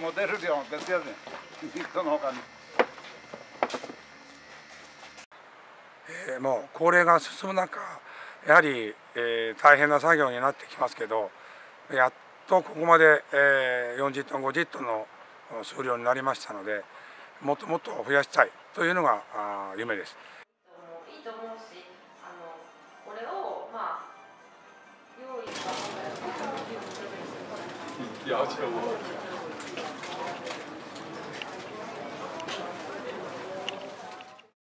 モデる量で別やねそのほかに。えー、もう高齢が進む中やはり、えー、大変な作業になってきますけどやっとここまで、えー、40トン50トンの数量になりましたのでもっともっと増やしたいというのがあ夢です。いいと思うしあのこれをまあ用意した方がいいと思う。